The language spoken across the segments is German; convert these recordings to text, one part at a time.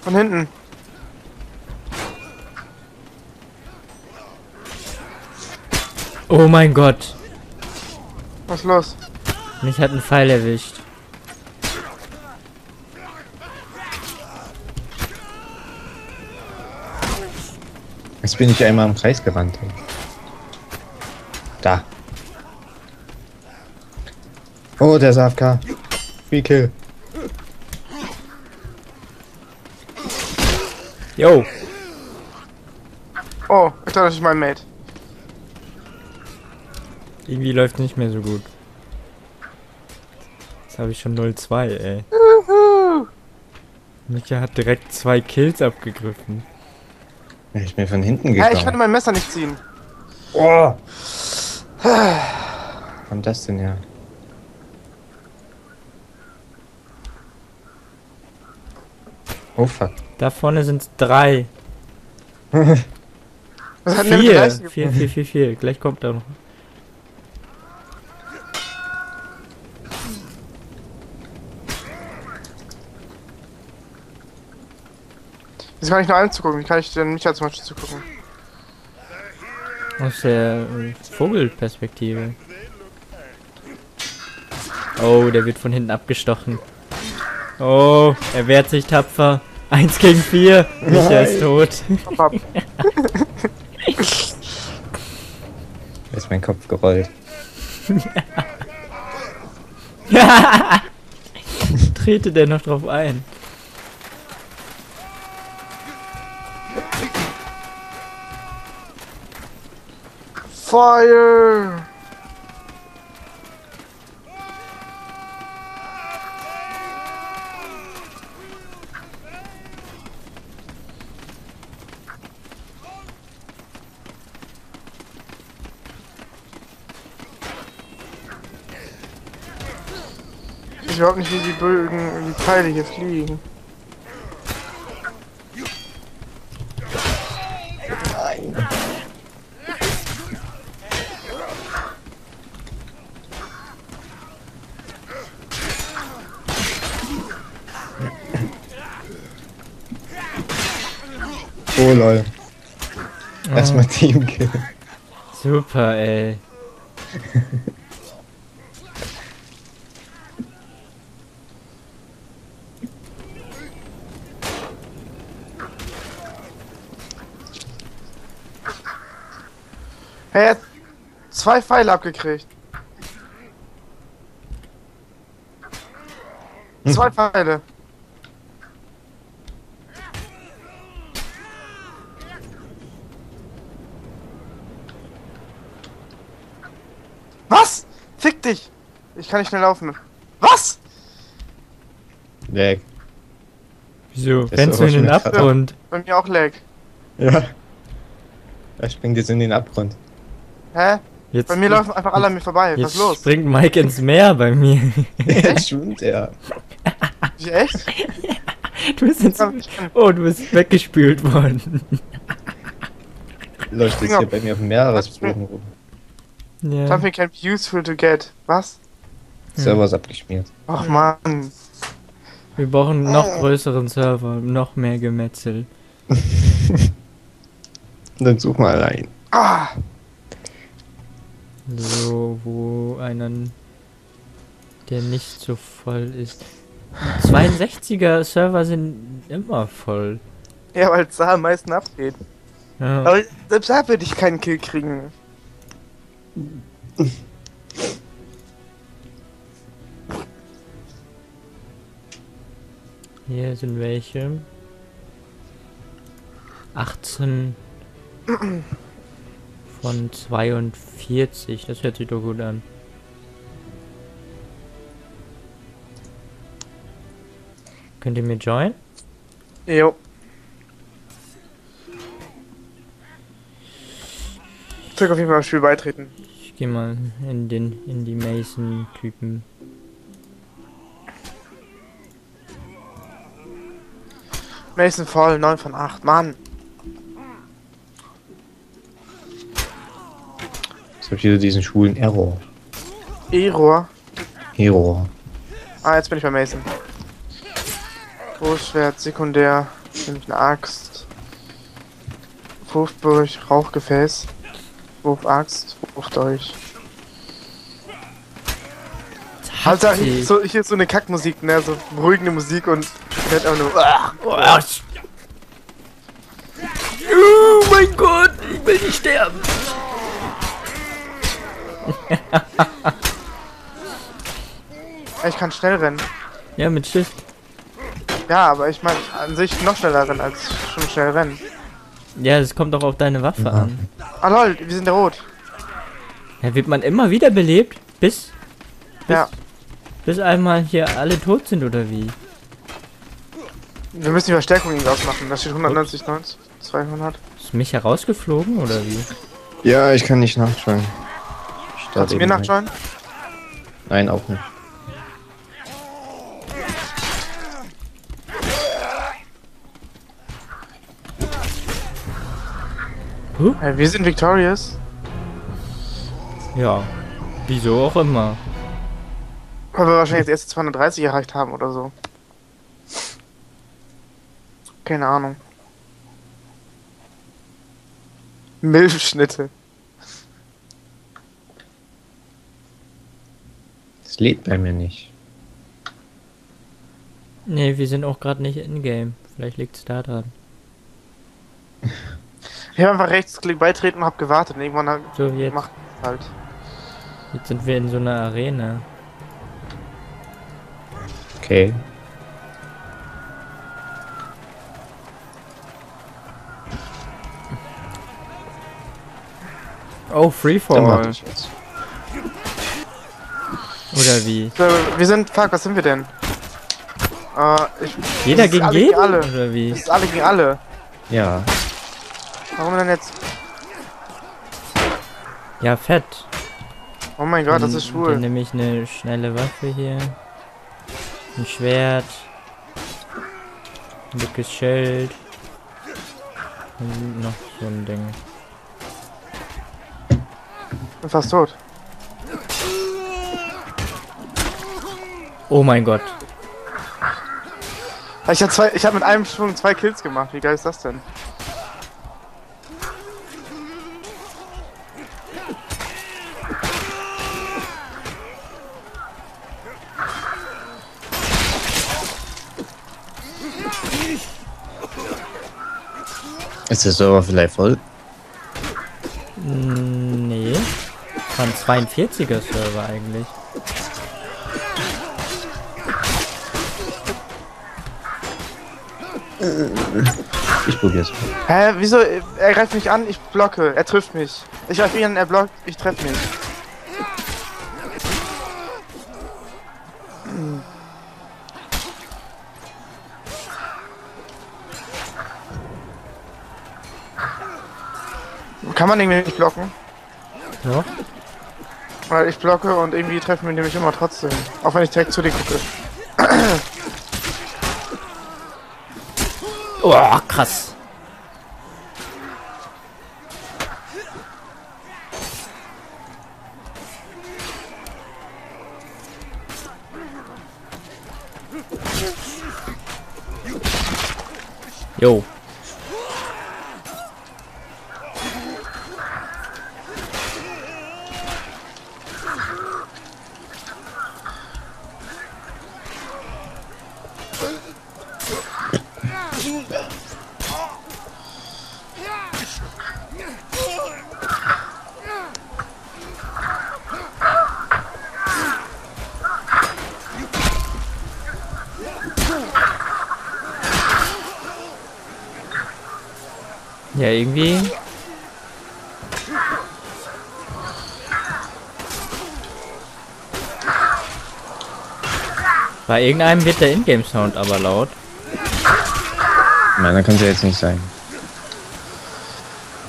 Von hinten. Oh mein Gott. Was los? Mich hat ein Pfeil erwischt. Jetzt bin ich einmal im Kreis gerannt. Da. Oh, der ist AFK. Free Kill. Yo. Oh, ich dachte, das ist mein Mate. Irgendwie läuft nicht mehr so gut. Jetzt habe ich schon 0-2, ey. Micha hat direkt zwei Kills abgegriffen. Ja, Ich bin von hinten Ja, gekommen. ich konnte mein Messer nicht ziehen. Oh! Was kommt das denn her? Oh fuck. Da vorne sind drei. Was hat denn der Vier. gleich Vier, vier, vier, vier. Gleich kommt da noch. Wieso kann ich nur einen zugucken? Wie kann ich denn Micha zum Beispiel zugucken? Aus der äh, Vogelperspektive. Oh, der wird von hinten abgestochen. Oh, er wehrt sich tapfer. Eins gegen vier. Micha ist tot. Da ist mein Kopf gerollt. Trete der noch drauf ein. Feuer! Ich weiß überhaupt nicht, wie die Bögen, die Pfeile hier fliegen. Oh lol. Erstmal Teamkill. Super, ey. er hat zwei Pfeile abgekriegt. Zwei Pfeile. Was? Fick dich! Ich kann nicht schnell laufen. Was? Lag. Wieso? Rennst du in den. Abgrund? Bei mir auch lag. Ja. Er springt jetzt in den Abgrund. Hä? Jetzt, Bei mir laufen einfach alle an mir vorbei. Was jetzt ist los? springt Mike ins Meer bei mir. Ja, schwimmt er. Ich echt? Du bist ins Oh, du bist weggespült worden. Läuft jetzt hier bei mir auf dem Meeresboden rum. Ja. Something can be useful to get. Was? Server ist abgeschmiert. Ach man. Wir brauchen einen noch größeren Server, noch mehr Gemetzel. Dann such mal allein. Ah! So, wo einen, der nicht so voll ist. 62er Server sind immer voll. Ja, weil es da am meisten abgeht. Ja. Aber selbst da würde ich keinen Kill kriegen. Hier sind welche. 18 von 42. Das hört sich doch gut an. Könnt ihr mir joinen? Jo. Drück auf jeden Fall das Spiel beitreten. Ich gehe mal in den in die Mason-Typen. Mason voll, 9 von 8. Mann. Es gibt wieder diesen schwulen Error. E-Rohr. Hero. Ah, jetzt bin ich bei Mason. Großschwert, sekundär. Nehme ich eine Axt. Wurfburg, Rauchgefäß. Wurf-Axt, Wurfdolch. Alter, Taktik. ich, so, ich jetzt so eine Kackmusik, ne? So beruhigende Musik und ich werd einfach nur. Ah, Oh, oh mein Gott, ich will nicht sterben. Ich kann schnell rennen. Ja, mit Shift. Ja, aber ich meine an sich noch schneller rennen als schon schnell rennen. Ja, es kommt auch auf deine Waffe Ja. an. Ah lol, wir sind rot. Ja, wird man immer wieder belebt, bis, bis, Ja. bis einmal hier alle tot sind oder wie? Wir müssen die Verstärkung irgendwie ausmachen. Da steht 190, 90, 200. Ist mich herausgeflogen oder wie? Ja, ich kann nicht nachschauen. Kannst du mir nachschauen? Nein, auch nicht. Huh? Äh, wir sind victorious. Ja. Wieso auch immer. Weil wir wahrscheinlich jetzt erst 230 erreicht haben oder so. Keine Ahnung. Milchschnitte. Das lädt bei mir nicht. Nee, wir sind auch gerade nicht in-game. Vielleicht liegt's da dran. Ich habe einfach Rechtsklick beitreten und hab gewartet. Und irgendwann hat- So, jetzt, macht halt. jetzt sind wir in so einer Arena. Okay. Oh, Dann Freefall. jetzt. Oder wie? Wir sind, fuck, was sind wir denn? Äh, ich, Jeder gegen alle jeden? gegen alle. Oder wie? das ist alle gegen alle. Ja. Warum denn jetzt? Ja, fett. Oh mein Gott, das Dann- ist Dann schwul. nehme ich eine schnelle Waffe hier. Ein Schwert. Ein dickes Schild. Und noch so ein Ding. bin fast tot. Oh mein Gott. Ich habe zwei, ich habe mit einem Schwung zwei Kills gemacht. Wie geil ist das denn? Ist der Server vielleicht voll? Nee. Ein 42er Server eigentlich. Ich probier's. Hä, wieso? Er greift mich an, ich blocke. Er trifft mich. Ich greife ihn an, er blockt, ich treffe mich. Kann man irgendwie nicht blocken? Doch. Weil ich blocke und irgendwie treffen wir nämlich immer trotzdem. Auch wenn ich direkt zu dir gucke. Oh, krass. Jo. Ja, irgendwie. Bei irgendeinem wird der Ingame-Sound aber laut. Meiner kann es ja jetzt nicht sein.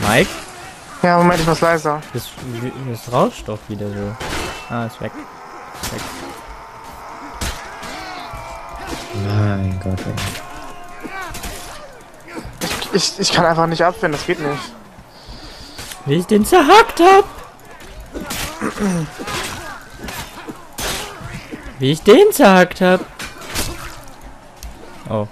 Mike, Ja, Moment, ich muss leiser. das, das rauscht doch wieder so. Ah, ist weg. Ist weg. Mein Gott, ey ich, ich kann einfach nicht abwehren, das geht nicht. Wie ich den zerhackt hab! Wie ich den zerhackt hab! Oh.